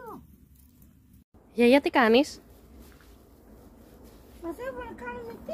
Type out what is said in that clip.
αυτό. Γιαγιά, τι κάνεις; μπορεί να κάνουμε τι